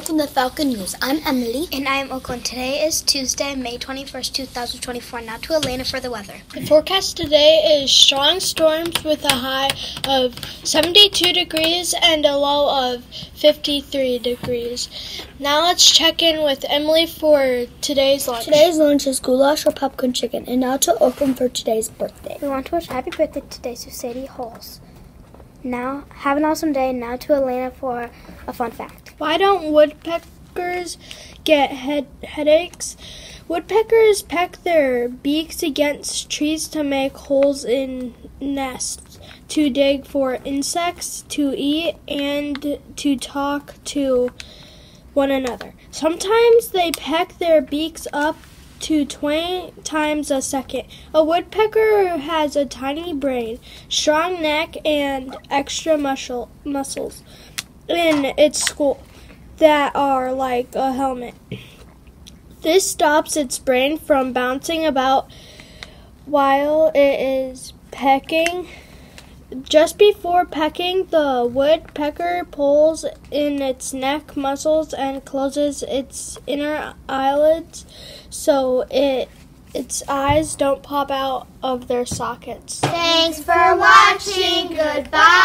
from to Falcon News. I'm Emily. And I am Oakland. Today is Tuesday, May 21st, 2024. Now to Elena for the weather. The forecast today is strong storms with a high of 72 degrees and a low of 53 degrees. Now let's check in with Emily for today's lunch. Today's lunch is goulash or popcorn chicken. And now to Oakland for today's birthday. We want to wish happy birthday today to Sadie Halls. Now, have an awesome day. Now to Elena for a fun fact. Why don't woodpeckers get head headaches? Woodpeckers peck their beaks against trees to make holes in nests, to dig for insects, to eat, and to talk to one another. Sometimes they peck their beaks up to 20 times a second. A woodpecker has a tiny brain, strong neck, and extra muscle, muscles in its skull that are like a helmet. This stops its brain from bouncing about while it is pecking. Just before pecking, the woodpecker pulls in its neck muscles and closes its inner eyelids so it its eyes don't pop out of their sockets. Thanks for watching. Goodbye.